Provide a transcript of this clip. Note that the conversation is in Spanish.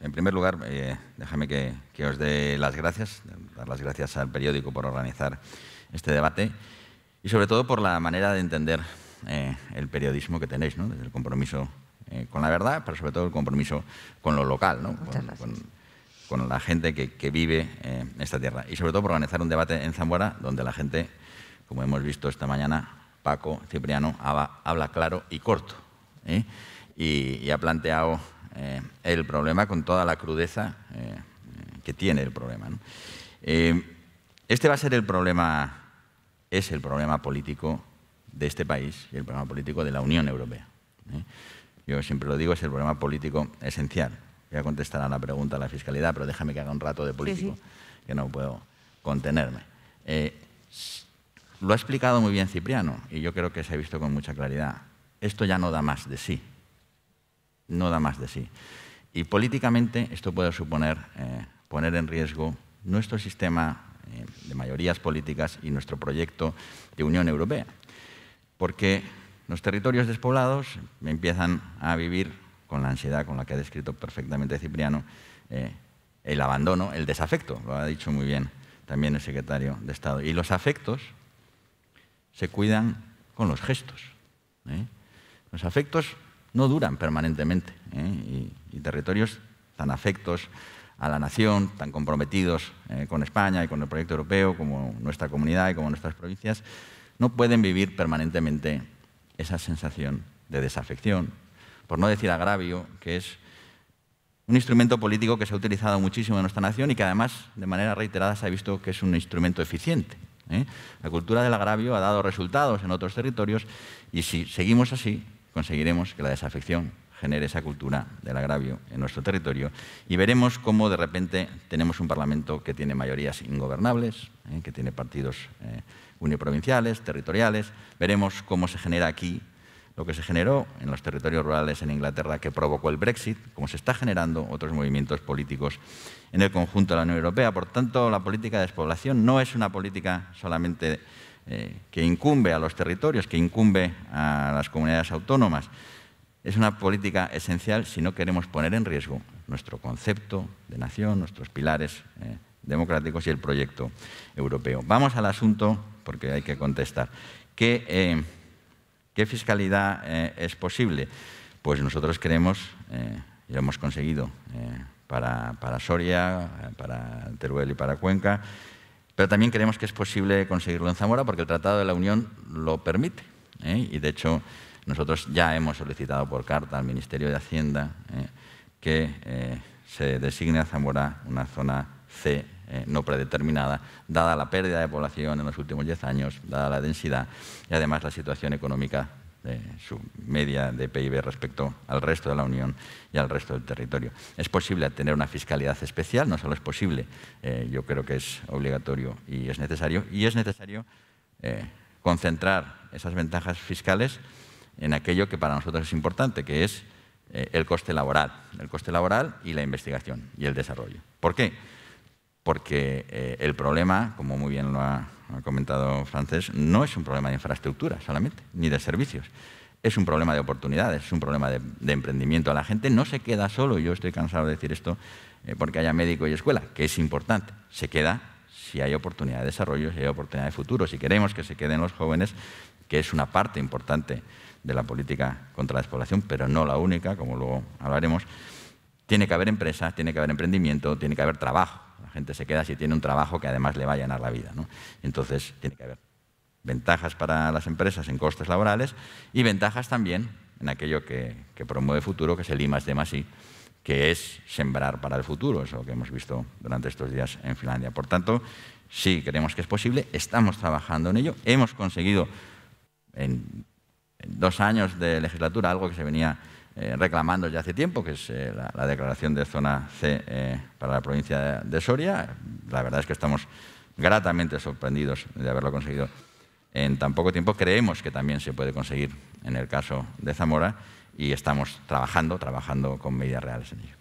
en primer lugar, eh, déjame que, os dé las gracias, dar las gracias al periódico por organizar este debate y sobre todo por la manera de entender eh, el periodismo que tenéis, ¿no? desde el compromiso eh, con la verdad, pero sobre todo el compromiso con lo local, ¿no? con, con, la gente que, que vive en esta tierra. Y sobre todo por organizar un debate en Zamora donde la gente, como hemos visto esta mañana, Paco Cipriano habla, claro y corto. y, ha planteado eh, el problema con toda la crudeza eh, que tiene el problema. Eh, este va a ser el problema, es el problema político de este país y el problema político de la Unión Europea. Yo siempre lo digo, es el problema político esencial. Voy a contestar a la pregunta de la fiscalidad, pero déjame que haga un rato de político, que no puedo contenerme. lo ha explicado muy bien Cipriano y yo creo que se ha visto con mucha claridad. Esto ya no da más de sí no da más de sí. Y políticamente esto puede suponer eh, poner en riesgo nuestro sistema eh, de mayorías políticas y nuestro proyecto de Unión Europea. Porque los territorios despoblados empiezan a vivir con la ansiedad con la que ha descrito perfectamente Cipriano, eh, el abandono, el desafecto, lo ha dicho muy bien también el secretario de Estado. Y los afectos se cuidan con los gestos. Los afectos no duran permanentemente. ¿eh? Y, territorios tan afectos a la nación, tan comprometidos eh, con España y con el proyecto europeo, como nuestra comunidad y como nuestras provincias, no pueden vivir permanentemente esa sensación de desafección, por no decir agravio, que es un instrumento político que se ha utilizado muchísimo en nuestra nación y que además de manera reiterada se ha visto que es un instrumento eficiente. ¿eh? La cultura del agravio ha dado resultados en otros territorios y si seguimos así, conseguiremos que la desafección genere esa cultura del agravio en nuestro territorio y veremos cómo de repente tenemos un Parlamento que tiene mayorías ingobernables, ¿eh? que tiene partidos eh, uniprovinciales, territoriales. Veremos cómo se genera aquí lo que se generó en los territorios rurales en Inglaterra que provocó el Brexit, cómo se está generando otros movimientos políticos en el conjunto de la Unión Europea. Por tanto, la política de despoblación no es una política solamente eh, que incumbe a los territorios, que incumbe a las comunidades autónomas. Es una política esencial si no queremos poner en riesgo nuestro concepto de nación, nuestros pilares eh, democráticos y el proyecto europeo. Vamos al asunto, porque hay que contestar. ¿Qué, eh, fiscalidad es posible? Pues nosotros queremos, y lo hemos conseguido para, para Soria, para Teruel y para Cuenca, pero también creemos que es posible conseguirlo en Zamora porque el Tratado de la Unión lo permite. ¿eh? Y de hecho, nosotros ya hemos solicitado por carta al Ministerio de Hacienda ¿eh? que eh, se designe a Zamora una zona C no predeterminada, dada la pérdida de población en los últimos 10 años, dada la densidad y además la situación económica de su media de PIB respecto al resto de la Unión y al resto del territorio. Es posible tener una fiscalidad especial, no solo es posible, eh, yo creo que es obligatorio y es necesario, y es necesario eh, concentrar esas ventajas fiscales en aquello que para nosotros es importante, que es eh, el coste laboral, el coste laboral y la investigación y el desarrollo. ¿Por qué? Porque el problema, como muy bien lo ha ha comentado Francés, no es un problema de infraestructura solamente, ni de servicios. Es un problema de oportunidades, es un problema de, emprendimiento. La gente no se queda solo, yo estoy cansado de decir esto, eh, porque haya médico y escuela, que es importante. Se queda si hay oportunidad de desarrollo, si hay oportunidad de futuro, si queremos que se queden los jóvenes, que es una parte importante de la política contra la despoblación, pero no la única, como luego hablaremos. Tiene que haber empresas, tiene que haber emprendimiento, tiene que haber trabajo. Gente se queda si tiene un trabajo que además le va a llenar la vida. Entonces, tiene que haber ventajas para las empresas en costes laborales y ventajas también en aquello que, promueve futuro, que es el I más I, que es sembrar para el futuro, eso que hemos visto durante estos días en Finlandia. Por tanto, sí, creemos que es posible, estamos trabajando en ello, hemos conseguido en dos años de legislatura algo que se venía eh, reclamando ya hace tiempo, que es eh, la, declaración de zona C eh, para la provincia de, Soria. La verdad es que estamos gratamente sorprendidos de haberlo conseguido en tan poco tiempo. Creemos que también se puede conseguir en el caso de Zamora y estamos trabajando, trabajando con medidas reales en ello.